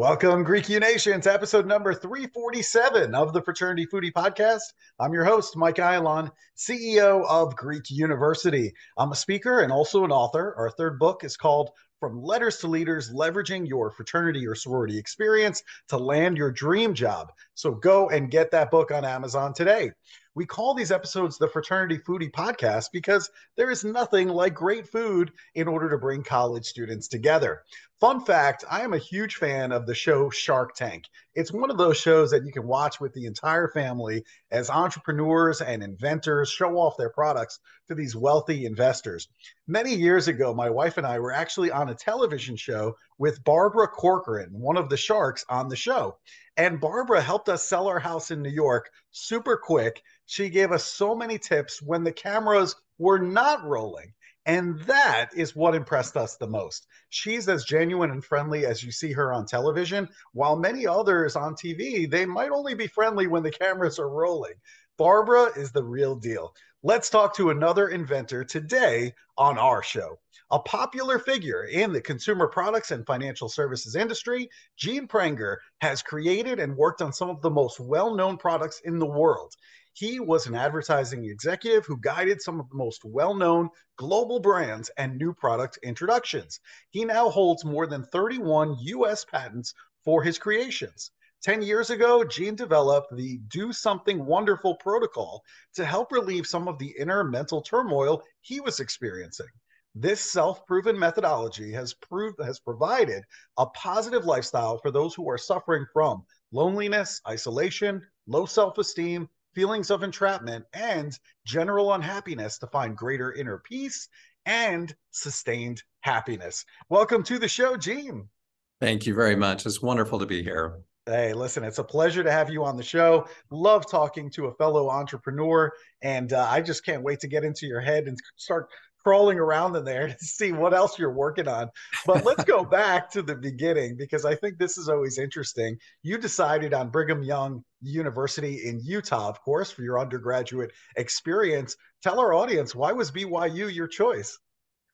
Welcome, Greek U Nation, to episode number 347 of the Fraternity Foodie Podcast. I'm your host, Mike Ayalon, CEO of Greek University. I'm a speaker and also an author. Our third book is called From Letters to Leaders Leveraging Your Fraternity or Sorority Experience to Land Your Dream Job. So go and get that book on Amazon today. We call these episodes the Fraternity Foodie Podcast because there is nothing like great food in order to bring college students together. Fun fact I am a huge fan of the show Shark Tank. It's one of those shows that you can watch with the entire family as entrepreneurs and inventors show off their products to these wealthy investors. Many years ago, my wife and I were actually on a television show with Barbara Corcoran, one of the sharks on the show. And Barbara helped us sell our house in New York super quick. She gave us so many tips when the cameras were not rolling. And that is what impressed us the most. She's as genuine and friendly as you see her on television, while many others on TV, they might only be friendly when the cameras are rolling. Barbara is the real deal. Let's talk to another inventor today on our show. A popular figure in the consumer products and financial services industry, Gene Pranger has created and worked on some of the most well known products in the world. He was an advertising executive who guided some of the most well known global brands and new product introductions. He now holds more than 31 US patents for his creations. 10 years ago, Gene developed the Do Something Wonderful protocol to help relieve some of the inner mental turmoil he was experiencing. This self-proven methodology has proved has provided a positive lifestyle for those who are suffering from loneliness, isolation, low self-esteem, feelings of entrapment, and general unhappiness to find greater inner peace and sustained happiness. Welcome to the show, Gene. Thank you very much. It's wonderful to be here. Hey, listen, it's a pleasure to have you on the show. Love talking to a fellow entrepreneur. And uh, I just can't wait to get into your head and start crawling around in there to see what else you're working on. But let's go back to the beginning because I think this is always interesting. You decided on Brigham Young University in Utah, of course, for your undergraduate experience. Tell our audience why was BYU your choice?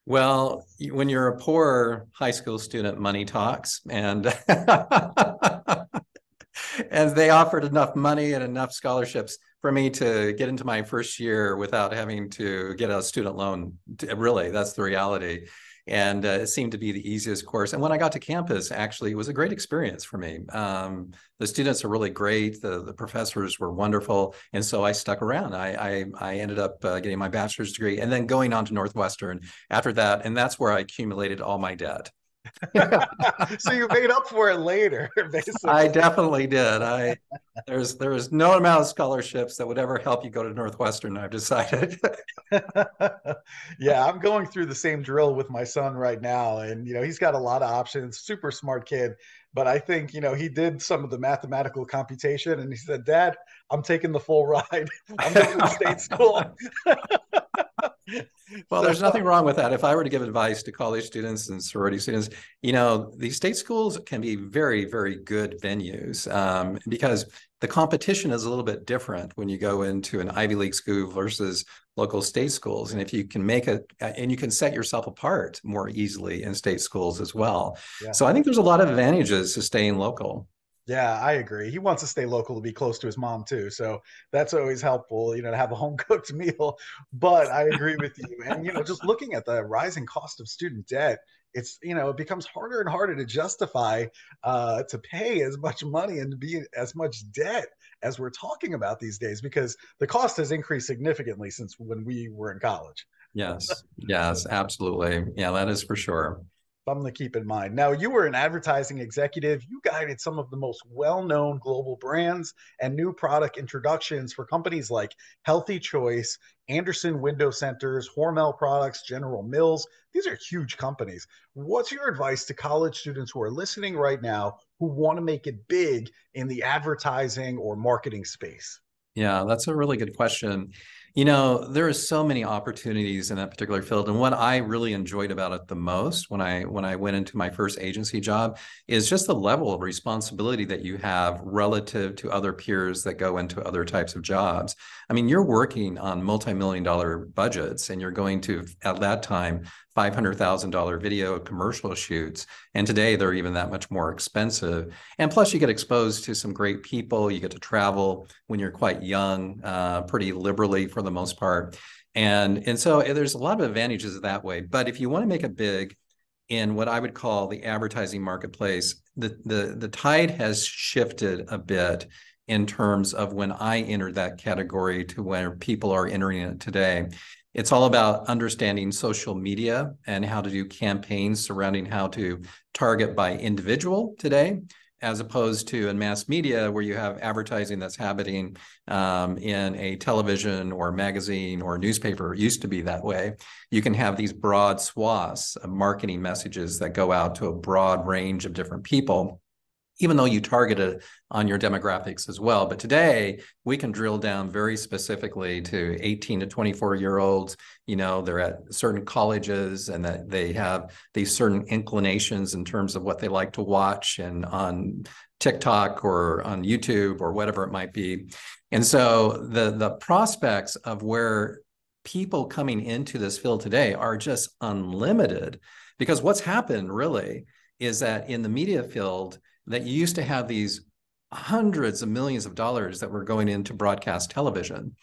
Well, when you're a poor high school student, money talks, and and they offered enough money and enough scholarships for me to get into my first year without having to get a student loan. Really, that's the reality. And uh, it seemed to be the easiest course. And when I got to campus, actually, it was a great experience for me. Um, the students are really great. The, the professors were wonderful. And so I stuck around. I, I, I ended up uh, getting my bachelor's degree and then going on to Northwestern after that. And that's where I accumulated all my debt. so you made up for it later, basically. I definitely did. I there's there is no amount of scholarships that would ever help you go to Northwestern. I've decided. yeah, I'm going through the same drill with my son right now, and you know he's got a lot of options. Super smart kid, but I think you know he did some of the mathematical computation, and he said, "Dad, I'm taking the full ride. I'm going to state school." well, there's nothing wrong with that. If I were to give advice to college students and sorority students, you know, these state schools can be very, very good venues um, because the competition is a little bit different when you go into an Ivy League school versus local state schools. And if you can make it, and you can set yourself apart more easily in state schools as well. Yeah. So I think there's a lot of advantages to staying local. Yeah, I agree. He wants to stay local to be close to his mom too. So that's always helpful, you know, to have a home cooked meal. But I agree with you. And, you know, just looking at the rising cost of student debt, it's, you know, it becomes harder and harder to justify uh, to pay as much money and to be as much debt as we're talking about these days because the cost has increased significantly since when we were in college. Yes, yes, absolutely. Yeah, that is for sure something to keep in mind. Now, you were an advertising executive. You guided some of the most well known global brands and new product introductions for companies like Healthy Choice, Andersen Window Centers, Hormel Products, General Mills. These are huge companies. What's your advice to college students who are listening right now who want to make it big in the advertising or marketing space? Yeah, that's a really good question. You know, there are so many opportunities in that particular field, and what I really enjoyed about it the most when I when I went into my first agency job is just the level of responsibility that you have relative to other peers that go into other types of jobs. I mean, you're working on multi-million dollar budgets, and you're going to at that time $500,000 video commercial shoots. And today they're even that much more expensive. And plus, you get exposed to some great people. You get to travel when you're quite young, uh, pretty liberally for the most part. And, and so there's a lot of advantages that way. But if you want to make it big, in what I would call the advertising marketplace, the, the, the tide has shifted a bit in terms of when I entered that category to where people are entering it today. It's all about understanding social media and how to do campaigns surrounding how to target by individual today, as opposed to in mass media where you have advertising that's happening um, in a television or magazine or newspaper. It used to be that way. You can have these broad swaths of marketing messages that go out to a broad range of different people even though you target it on your demographics as well. But today we can drill down very specifically to 18 to 24 year olds. You know, they're at certain colleges and that they have these certain inclinations in terms of what they like to watch and on TikTok or on YouTube or whatever it might be. And so the the prospects of where people coming into this field today are just unlimited because what's happened really is that in the media field that you used to have these hundreds of millions of dollars that were going into broadcast television.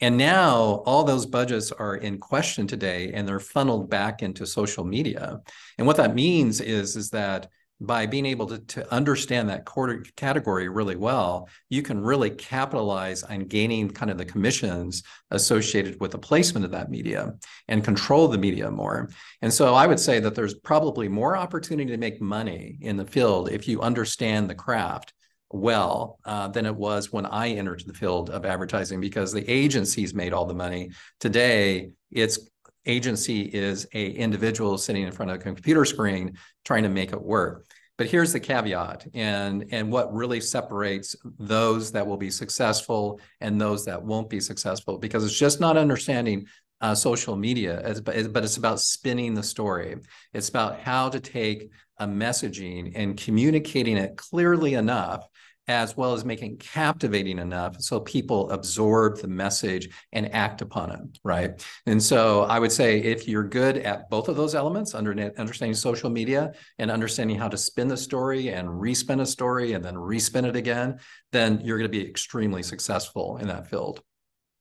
And now all those budgets are in question today and they're funneled back into social media. And what that means is, is that by being able to, to understand that quarter category really well, you can really capitalize on gaining kind of the commissions associated with the placement of that media and control the media more. And so I would say that there's probably more opportunity to make money in the field if you understand the craft well uh, than it was when I entered the field of advertising because the agencies made all the money. Today, it's agency is a individual sitting in front of a computer screen trying to make it work. But here's the caveat and, and what really separates those that will be successful and those that won't be successful, because it's just not understanding uh, social media, but it's about spinning the story. It's about how to take a messaging and communicating it clearly enough as well as making captivating enough so people absorb the message and act upon it, right? And so I would say if you're good at both of those elements, understanding social media and understanding how to spin the story and respin a story and then respin it again, then you're going to be extremely successful in that field.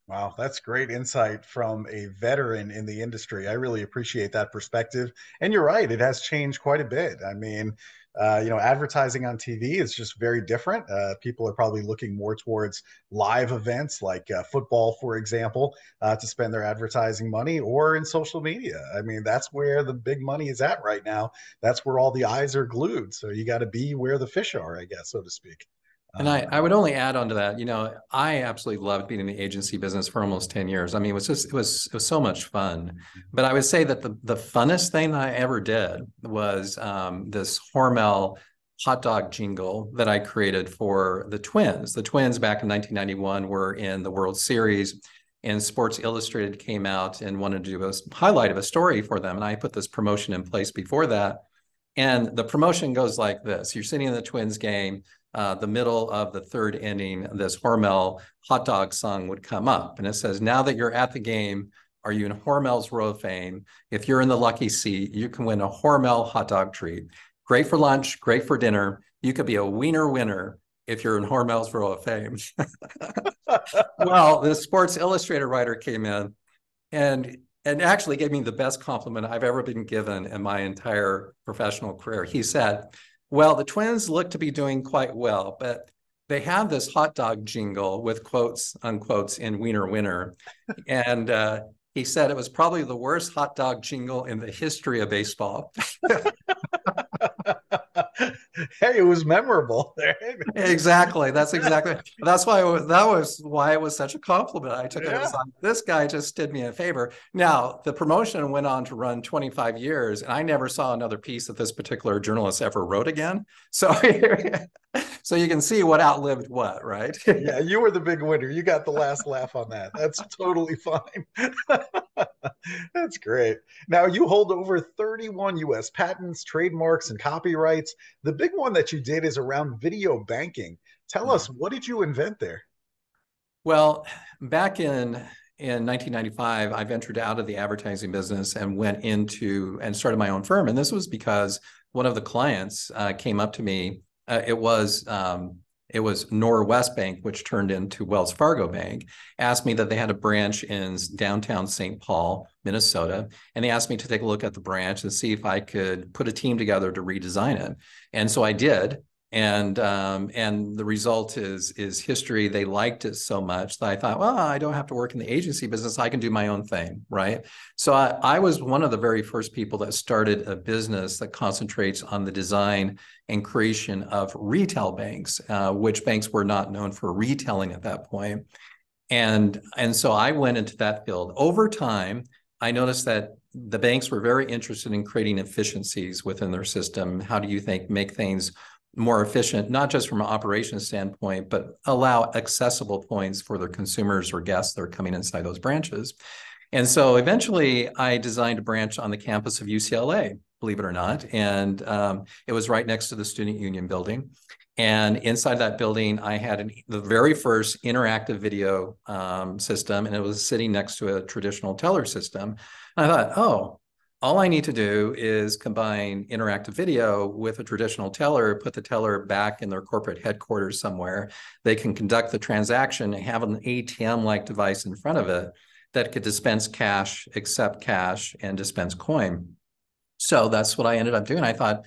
Wow, that's great insight from a veteran in the industry. I really appreciate that perspective. And you're right, it has changed quite a bit. I mean, uh, you know, advertising on TV is just very different. Uh, people are probably looking more towards live events like uh, football, for example, uh, to spend their advertising money or in social media. I mean, that's where the big money is at right now. That's where all the eyes are glued. So you got to be where the fish are, I guess, so to speak. And I, I would only add on to that, you know, I absolutely loved being in the agency business for almost 10 years. I mean, it was just, it was, it was so much fun. But I would say that the, the funnest thing I ever did was um, this Hormel hot dog jingle that I created for the Twins. The Twins back in 1991 were in the World Series and Sports Illustrated came out and wanted to do a highlight of a story for them. And I put this promotion in place before that. And the promotion goes like this. You're sitting in the Twins game uh, the middle of the third inning, this Hormel hot dog song would come up. And it says, Now that you're at the game, are you in Hormel's Row of Fame? If you're in the lucky seat, you can win a Hormel hot dog treat. Great for lunch, great for dinner. You could be a wiener winner if you're in Hormel's Row of Fame. well, the Sports Illustrated writer came in and and actually gave me the best compliment I've ever been given in my entire professional career. He said, well, the twins look to be doing quite well, but they have this hot dog jingle with quotes, unquotes in Wiener Winner. and uh, he said it was probably the worst hot dog jingle in the history of baseball. hey, it was memorable. exactly. That's exactly. That's why was, that was why it was such a compliment. I took yeah. it as like, this guy just did me a favor. Now the promotion went on to run 25 years, and I never saw another piece that this particular journalist ever wrote again. So, so you can see what outlived what, right? yeah, you were the big winner. You got the last laugh on that. That's totally fine. That's great. Now you hold over 31 U.S. patents, trademarks, and copyrights. The big one that you did is around video banking. Tell us, what did you invent there? Well, back in in 1995, I ventured out of the advertising business and went into and started my own firm. And this was because one of the clients uh, came up to me. Uh, it was um, it was Norwest Bank, which turned into Wells Fargo Bank, asked me that they had a branch in downtown St. Paul, Minnesota. And they asked me to take a look at the branch and see if I could put a team together to redesign it. And so I did and um, and the result is is history. They liked it so much that I thought, well, I don't have to work in the agency business. I can do my own thing, right? So I, I was one of the very first people that started a business that concentrates on the design and creation of retail banks, uh, which banks were not known for retailing at that point. And and so I went into that field. Over time, I noticed that the banks were very interested in creating efficiencies within their system. How do you think make things more efficient, not just from an operations standpoint, but allow accessible points for their consumers or guests that are coming inside those branches. And so eventually I designed a branch on the campus of UCLA, believe it or not. And um, it was right next to the Student Union building. And inside that building, I had an, the very first interactive video um, system, and it was sitting next to a traditional teller system. And I thought, oh, all I need to do is combine interactive video with a traditional teller, put the teller back in their corporate headquarters somewhere. They can conduct the transaction and have an ATM-like device in front of it that could dispense cash, accept cash, and dispense coin. So that's what I ended up doing. I thought,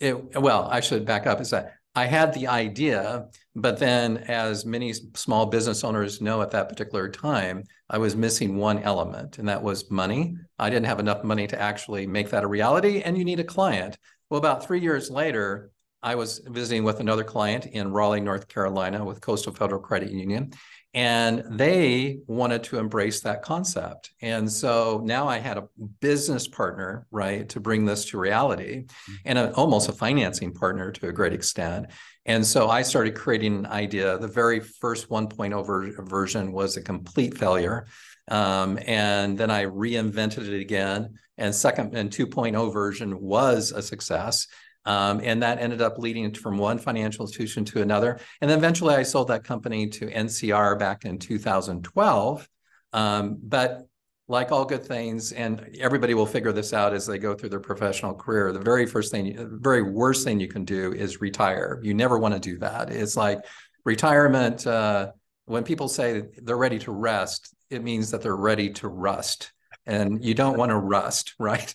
it, well, I should back up. Is that I had the idea, but then as many small business owners know at that particular time, I was missing one element, and that was money. I didn't have enough money to actually make that a reality, and you need a client. Well, about three years later, I was visiting with another client in Raleigh, North Carolina with Coastal Federal Credit Union, and they wanted to embrace that concept. And so now I had a business partner, right, to bring this to reality mm-hmm. and a, almost a financing partner to a great extent. And so I started creating an idea. The very first 1.0 ver- version was a complete failure. Um, and then I reinvented it again. And second and 2.0 version was a success. Um, and that ended up leading from one financial institution to another. And then eventually I sold that company to NCR back in 2012. Um, but like all good things, and everybody will figure this out as they go through their professional career, the very first thing, the very worst thing you can do is retire. You never want to do that. It's like retirement, uh, when people say they're ready to rest, it means that they're ready to rust and you don't want to rust, right?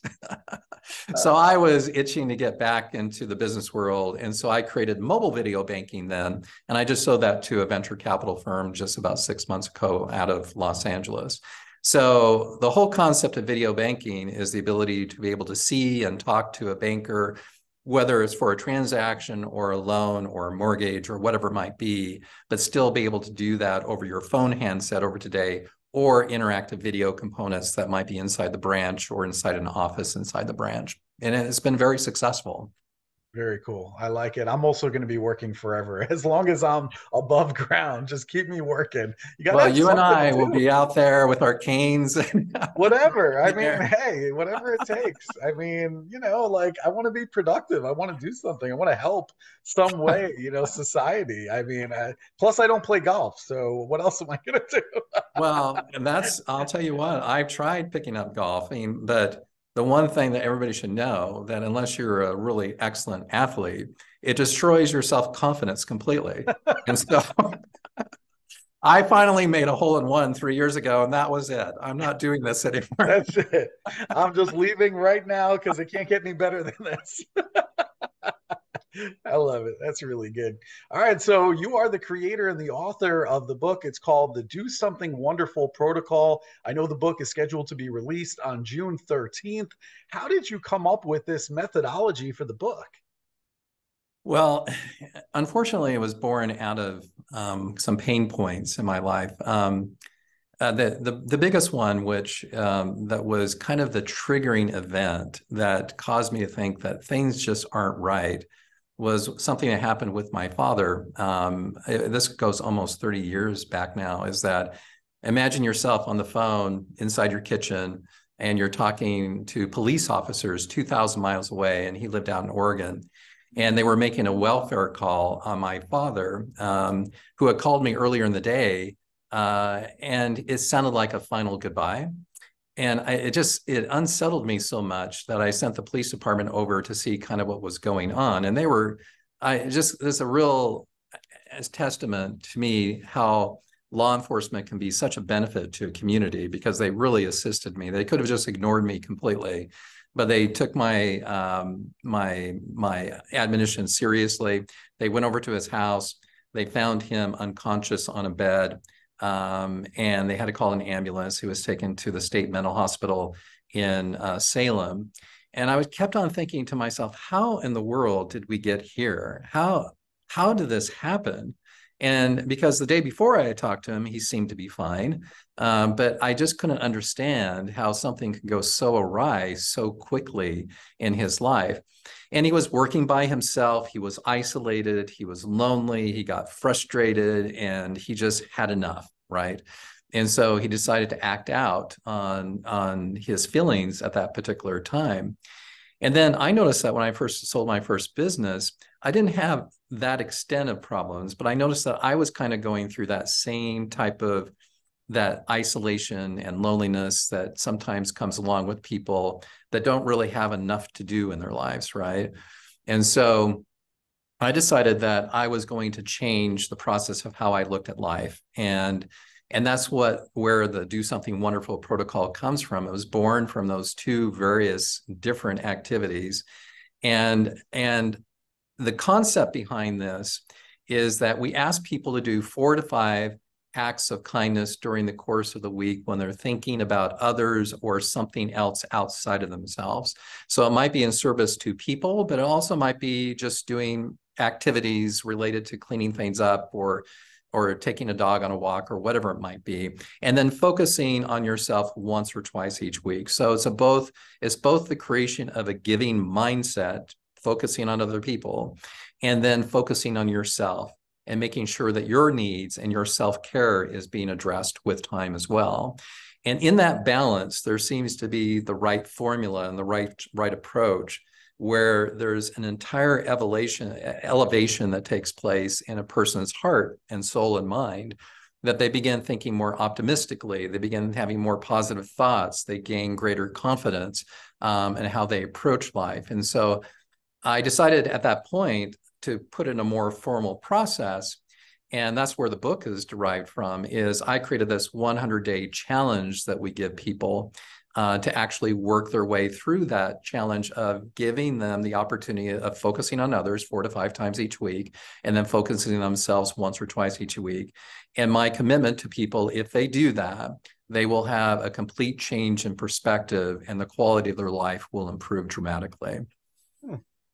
so I was itching to get back into the business world. And so I created mobile video banking then. And I just sold that to a venture capital firm just about six months ago out of Los Angeles. So the whole concept of video banking is the ability to be able to see and talk to a banker, whether it's for a transaction or a loan or a mortgage or whatever it might be, but still be able to do that over your phone handset over today or interactive video components that might be inside the branch or inside an office inside the branch. And it's been very successful. Very cool. I like it. I'm also going to be working forever as long as I'm above ground. Just keep me working. You got well, you and I will be out there with our canes. And whatever. I mean, hey, whatever it takes. I mean, you know, like I want to be productive. I want to do something. I want to help some way, you know, society. I mean, I, plus I don't play golf. So what else am I going to do? well, and that's, I'll tell you what, I've tried picking up golfing, but the one thing that everybody should know that unless you're a really excellent athlete, it destroys your self confidence completely. and so I finally made a hole in one three years ago, and that was it. I'm not doing this anymore. That's it. I'm just leaving right now because it can't get any better than this. I love it. That's really good. All right. So you are the creator and the author of the book. It's called The Do Something Wonderful Protocol. I know the book is scheduled to be released on June 13th. How did you come up with this methodology for the book? Well, unfortunately, it was born out of um, some pain points in my life. Um, uh, the, the the biggest one, which um, that was kind of the triggering event that caused me to think that things just aren't right, was something that happened with my father. Um, this goes almost 30 years back now. Is that imagine yourself on the phone inside your kitchen and you're talking to police officers 2,000 miles away, and he lived out in Oregon. And they were making a welfare call on my father, um, who had called me earlier in the day uh, and it sounded like a final goodbye. And I, it just it unsettled me so much that I sent the police department over to see kind of what was going on, and they were, I just there's a real as testament to me how law enforcement can be such a benefit to a community because they really assisted me. They could have just ignored me completely, but they took my um, my my admonition seriously. They went over to his house. They found him unconscious on a bed, um, and they had to call an ambulance. He was taken to the state mental hospital in uh, Salem. And I was kept on thinking to myself, how in the world did we get here? How how did this happen? And because the day before I talked to him, he seemed to be fine. Um, but I just couldn't understand how something could go so awry so quickly in his life. And he was working by himself. He was isolated. He was lonely. He got frustrated and he just had enough, right? And so he decided to act out on, on his feelings at that particular time. And then I noticed that when I first sold my first business, I didn't have that extent of problems, but I noticed that I was kind of going through that same type of that isolation and loneliness that sometimes comes along with people that don't really have enough to do in their lives, right? And so I decided that I was going to change the process of how I looked at life. And and that's what where the do something wonderful protocol comes from it was born from those two various different activities and and the concept behind this is that we ask people to do four to five acts of kindness during the course of the week when they're thinking about others or something else outside of themselves. So it might be in service to people, but it also might be just doing activities related to cleaning things up or or taking a dog on a walk or whatever it might be and then focusing on yourself once or twice each week so it's a both it's both the creation of a giving mindset focusing on other people and then focusing on yourself and making sure that your needs and your self-care is being addressed with time as well. And in that balance there seems to be the right formula and the right right approach where there's an entire elevation elevation that takes place in a person's heart and soul and mind that they begin thinking more optimistically they begin having more positive thoughts they gain greater confidence um, in how they approach life. And so i decided at that point to put in a more formal process and that's where the book is derived from is i created this 100 day challenge that we give people uh, to actually work their way through that challenge of giving them the opportunity of focusing on others four to five times each week and then focusing on themselves once or twice each week. And my commitment to people, if they do that, they will have a complete change in perspective and the quality of their life will improve dramatically.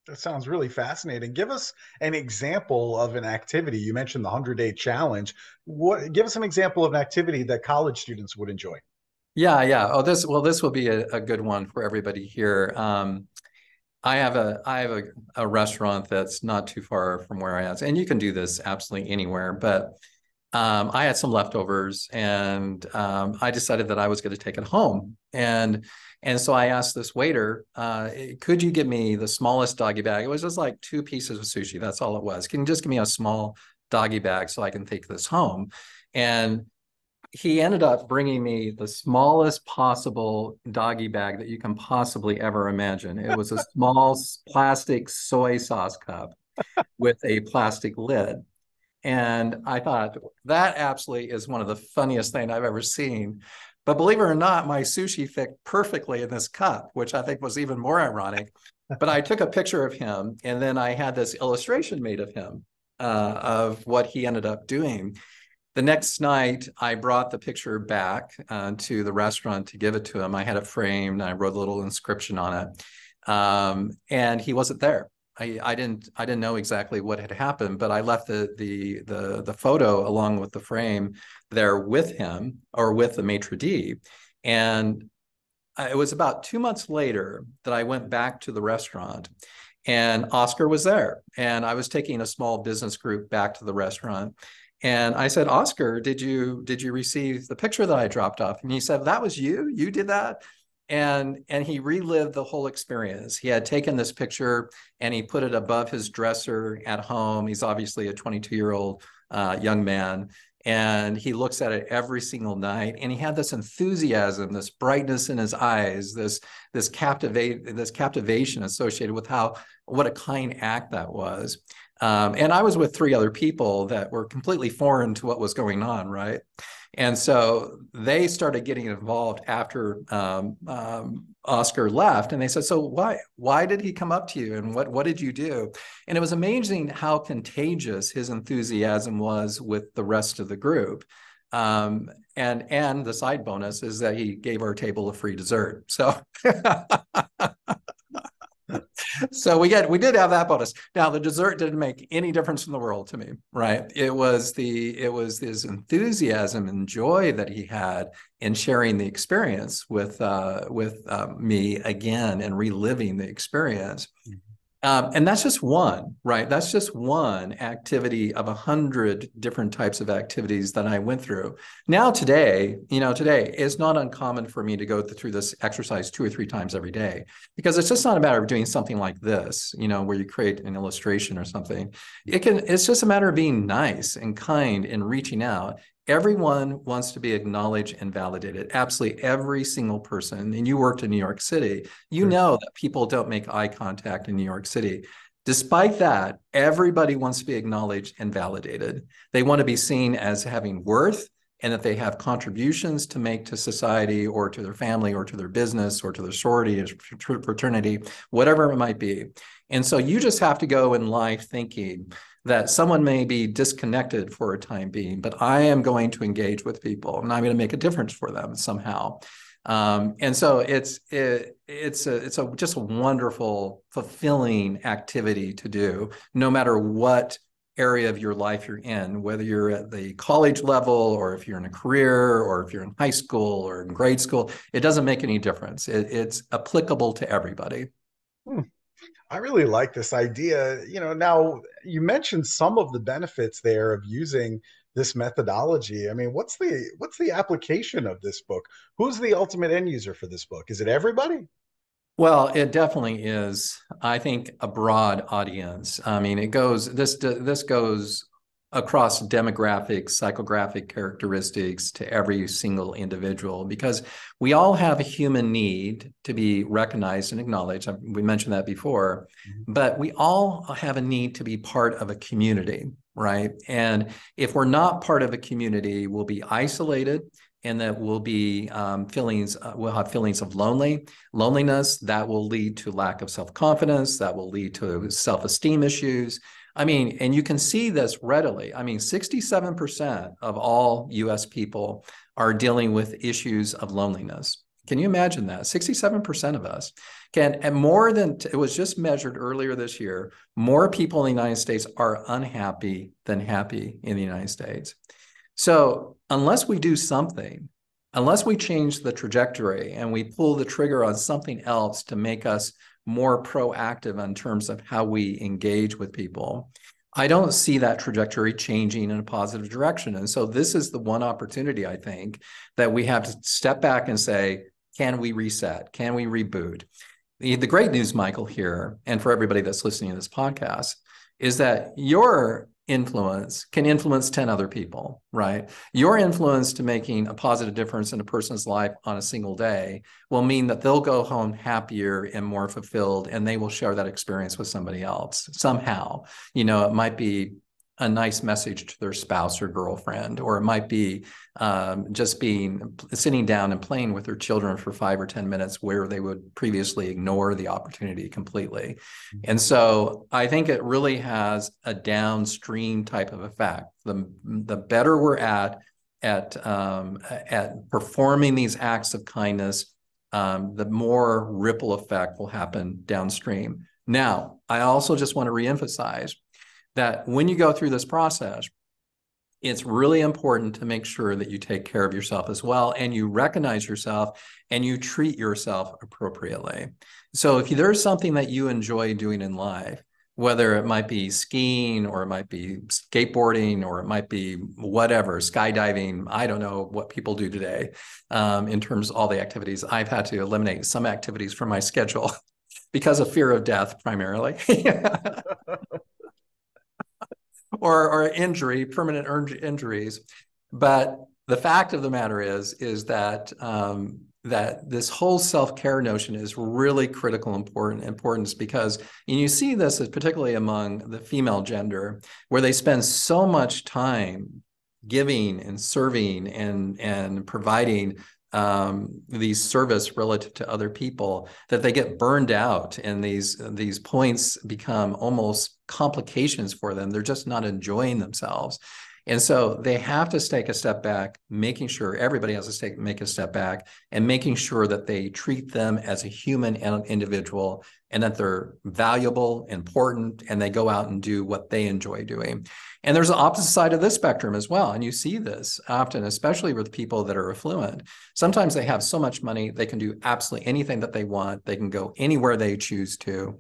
That sounds really fascinating. Give us an example of an activity. You mentioned the 100 day challenge. What give us an example of an activity that college students would enjoy. Yeah, yeah. Oh, this well, this will be a, a good one for everybody here. Um, I have a I have a, a restaurant that's not too far from where I am, and you can do this absolutely anywhere. But um, I had some leftovers, and um, I decided that I was going to take it home. And and so I asked this waiter, uh, "Could you give me the smallest doggy bag?" It was just like two pieces of sushi. That's all it was. Can you just give me a small doggy bag so I can take this home? And he ended up bringing me the smallest possible doggy bag that you can possibly ever imagine. It was a small plastic soy sauce cup with a plastic lid. And I thought that absolutely is one of the funniest things I've ever seen. But believe it or not, my sushi fit perfectly in this cup, which I think was even more ironic. But I took a picture of him and then I had this illustration made of him uh, of what he ended up doing. The next night, I brought the picture back uh, to the restaurant to give it to him. I had it framed. And I wrote a little inscription on it, um, and he wasn't there. I, I, didn't I didn't know exactly what had happened, but I left the the the the photo along with the frame there with him or with the maitre d, and it was about two months later that I went back to the restaurant, and Oscar was there, and I was taking a small business group back to the restaurant, and I said, Oscar, did you did you receive the picture that I dropped off? And he said, That was you. You did that. And and he relived the whole experience. He had taken this picture and he put it above his dresser at home. He's obviously a 22 year old uh, young man, and he looks at it every single night and he had this enthusiasm this brightness in his eyes this this captivate this captivation associated with how what a kind act that was um, and i was with three other people that were completely foreign to what was going on right and so they started getting involved after um, um, Oscar left, and they said, "So why why did he come up to you, and what what did you do?" And it was amazing how contagious his enthusiasm was with the rest of the group. Um, and and the side bonus is that he gave our table a free dessert. So so we get we did have that bonus. Now the dessert didn't make any difference in the world to me, right? It was the it was his enthusiasm and joy that he had in sharing the experience with uh, with uh, me again and reliving the experience. Mm-hmm. Um, and that's just one, right? That's just one activity of a hundred different types of activities that I went through. Now, today, you know, today it's not uncommon for me to go through this exercise two or three times every day because it's just not a matter of doing something like this, you know, where you create an illustration or something. It can, it's just a matter of being nice and kind and reaching out everyone wants to be acknowledged and validated. Absolutely every single person. And you worked in new york city. You sure. know that people don't make eye contact in new york city. Despite that everybody wants to be acknowledged and validated. They want to be seen as having worth and that they have contributions to make to society or to their family or to their business or to their sorority or fraternity whatever it might be. And so you just have to go in life thinking that someone may be disconnected for a time being, but I am going to engage with people and I'm going to make a difference for them somehow. Um, and so it's it, it's a it's a just a wonderful, fulfilling activity to do, no matter what area of your life you're in, whether you're at the college level or if you're in a career or if you're in high school or in grade school, it doesn't make any difference. It, it's applicable to everybody. Hmm. I really like this idea. You know, now you mentioned some of the benefits there of using this methodology. I mean, what's the what's the application of this book? Who's the ultimate end user for this book? Is it everybody? Well, it definitely is. I think a broad audience. I mean, it goes this this goes across demographic, psychographic characteristics to every single individual because we all have a human need to be recognized and acknowledged. We mentioned that before, mm-hmm. but we all have a need to be part of a community, right? And if we're not part of a community, we'll be isolated and that will be um, feelings uh, we'll have feelings of lonely loneliness that will lead to lack of self-confidence that will lead to self-esteem issues I mean, and you can see this readily. I mean, 67% of all US people are dealing with issues of loneliness. Can you imagine that? 67% of us can, and more than it was just measured earlier this year, more people in the United States are unhappy than happy in the United States. So, unless we do something, unless we change the trajectory and we pull the trigger on something else to make us more proactive in terms of how we engage with people. I don't see that trajectory changing in a positive direction. And so this is the one opportunity I think that we have to step back and say, can we reset? Can we reboot? The, the great news, Michael, here, and for everybody that's listening to this podcast, is that your influence can influence 10 other people, right? Your influence to making a positive difference in a person's life on a single day will mean that they'll go home happier and more fulfilled, and they will share that experience with somebody else somehow. You know, it might be a nice message to their spouse or girlfriend, or it might be um, just being sitting down and playing with their children for five or 10 minutes where they would previously ignore the opportunity completely. Mm-hmm. And so I think it really has a downstream type of effect. The, the better we're at, at, um, at performing these acts of kindness, um, the more ripple effect will happen downstream. Now, I also just want to reemphasize that when you go through this process, it's really important to make sure that you take care of yourself as well and you recognize yourself and you treat yourself appropriately. So if there's something that you enjoy doing in life, whether it might be skiing or it might be skateboarding or it might be whatever, skydiving, I don't know what people do today um, in terms of all the activities. I've had to eliminate some activities from my schedule because of fear of death primarily. or, or injury, permanent injuries. But the fact of the matter is, is that um, that this whole self-care notion is really critical important importance because and you see this as particularly among the female gender where they spend so much time giving and serving and and providing um, these service relative to other people that they get burned out and these these points become almost complications for them. They're just not enjoying themselves and so they have to take a step back, making sure everybody has to take, make a step back and making sure that they treat them as a human and an individual and that they're valuable, important, and they go out and do what they enjoy doing. And there's an opposite side of this spectrum as well. And you see this often, especially with people that are affluent. Sometimes they have so much money, they can do absolutely anything that they want. They can go anywhere they choose to.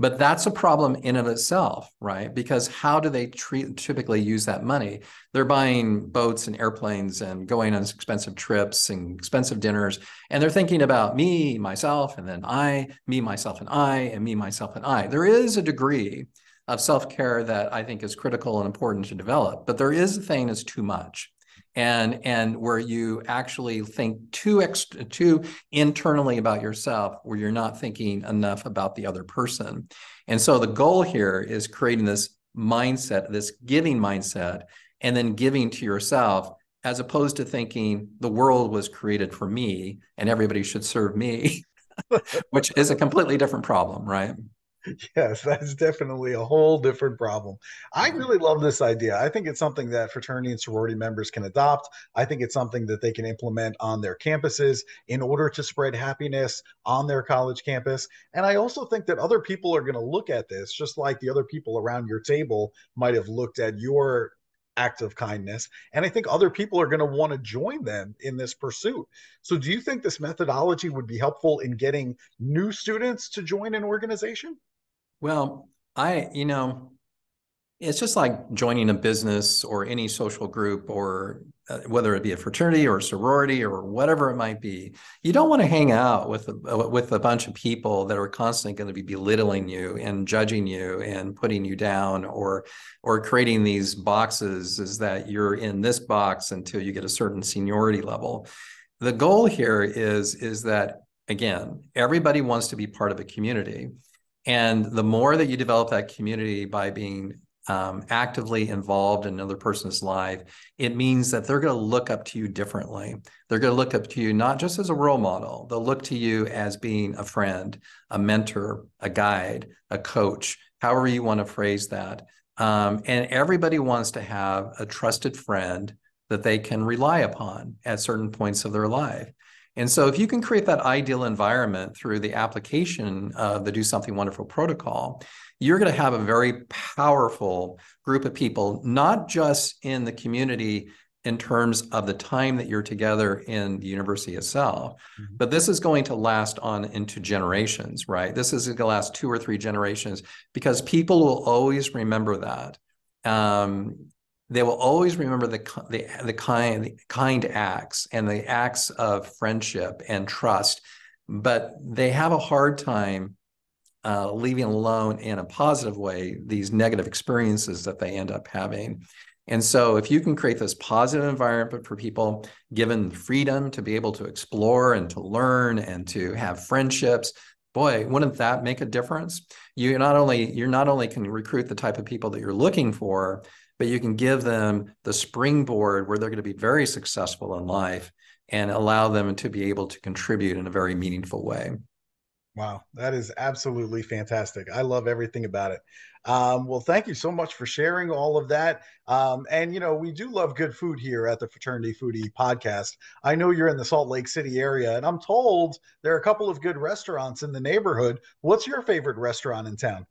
But that's a problem in of itself, right? Because how do they treat, typically use that money? They're buying boats and airplanes and going on expensive trips and expensive dinners, and they're thinking about me, myself, and then I, me, myself, and I, and me, myself, and I. There is a degree of self-care that I think is critical and important to develop, but there is a thing that's too much and and where you actually think too extra too internally about yourself where you're not thinking enough about the other person. And so the goal here is creating this mindset this giving mindset and then giving to yourself as opposed to thinking the world was created for me and everybody should serve me which is a completely different problem right yes, that's definitely a whole different problem. I mm-hmm. really love this idea. I think it's something that fraternity and sorority members can adopt. I think it's something that they can implement on their campuses in order to spread happiness on their college campus. And I also think that other people are going to look at this just like the other people around your table might have looked at your act of kindness. And I think other people are going to want to join them in this pursuit. So, do you think this methodology would be helpful in getting new students to join an organization? Well, I, you know, it's just like joining a business or any social group or uh, whether it be a fraternity or a sorority or whatever it might be. You don't want to hang out with a, with a bunch of people that are constantly going to be belittling you and judging you and putting you down or or creating these boxes is that you're in this box until you get a certain seniority level. The goal here is is that again, everybody wants to be part of a community and the more that you develop that community by being um, actively involved in another person's life, it means that they're going to look up to you differently. They're going to look up to you not just as a role model, they'll look to you as being a friend, a mentor, a guide, a coach, however you want to phrase that. Um, and everybody wants to have a trusted friend that they can rely upon at certain points of their life. And so if you can create that ideal environment through the application of the Do Something Wonderful protocol, you're going to have a very powerful group of people, not just in the community in terms of the time that you're together in the university itself, mm-hmm. but this is going to last on into generations, right? This is going to last two or three generations because people will always remember that. Um, they will always remember the, the, the kind the kind acts and the acts of friendship and trust, but they have a hard time uh, leaving alone in a positive way these negative experiences that they end up having. And so, if you can create this positive environment for people, given freedom to be able to explore and to learn and to have friendships, boy, wouldn't that make a difference? You not only you're not only can recruit the type of people that you're looking for, but you can give them the springboard where they're going to be very successful in life and allow them to be able to contribute in a very meaningful way. Wow, that is absolutely fantastic. I love everything about it. Um, well, thank you so much for sharing all of that. Um, and, you know, we do love good food here at the Fraternity Foodie podcast. I know you're in the Salt Lake City area, and I'm told there are a couple of good restaurants in the neighborhood. What's your favorite restaurant in town?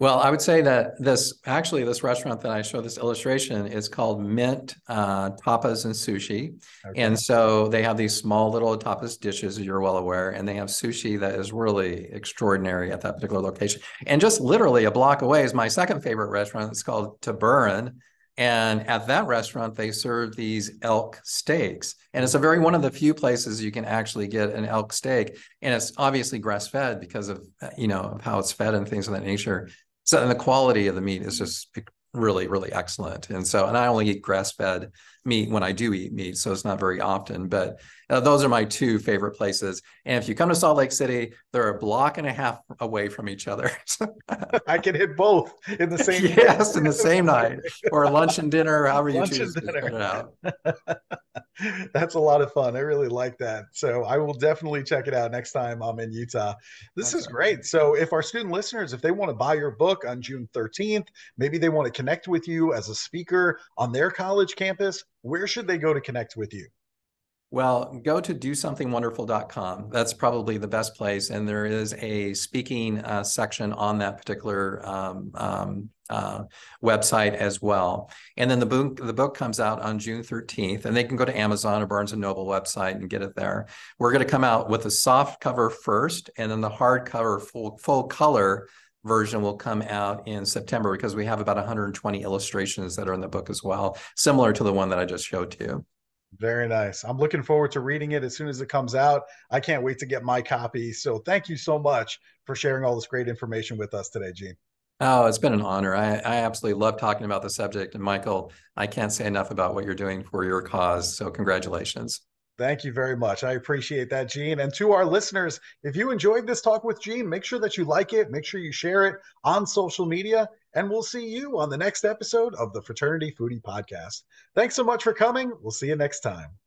Well, I would say that this actually this restaurant that I show this illustration is called Mint uh, Tapas and Sushi, okay. and so they have these small little tapas dishes, as you're well aware, and they have sushi that is really extraordinary at that particular location. And just literally a block away is my second favorite restaurant. It's called Taburin, and at that restaurant, they serve these elk steaks. And it's a very one of the few places you can actually get an elk steak. And it's obviously grass fed because of, you know, of how it's fed and things of that nature. So and the quality of the meat is just really, really excellent. And so, and I only eat grass fed meat when I do eat meat, so it's not very often. But uh, those are my two favorite places. And if you come to Salt Lake City, they're a block and a half away from each other. I can hit both in the same. yes, in the same night, or lunch and dinner, however you lunch choose to put it out. That's a lot of fun. I really like that. So I will definitely check it out next time I'm in Utah. This is great. So if our student listeners, if they want to buy your book on June 13th, maybe they want to connect with you as a speaker on their college campus, where should they go to connect with you? Well, go to dosomethingwonderful.com. That's probably the best place. And there is a speaking uh, section on that particular um, um, uh, website as well. And then the book, the book comes out on June 13th, and they can go to Amazon or Barnes & Noble website and get it there. We're going to come out with a soft cover first, and then the hardcover full, full color version will come out in September because we have about 120 illustrations that are in the book as well, similar to the one that I just showed to you. Very nice. I'm looking forward to reading it as soon as it comes out. I can't wait to get my copy. So thank you so much for sharing all this great information with us today, Gene. Oh, it's been an honor. I, I absolutely love talking about the subject. And Michael, I can't say enough about what you're doing for your cause. So congratulations. Thank you very much. I appreciate that, Gene. And to our listeners, if you enjoyed this talk with Gene, make sure that you like it, make sure you share it on social media, and we'll see you on the next episode of the Fraternity Foodie Podcast. Thanks so much for coming. We'll see you next time.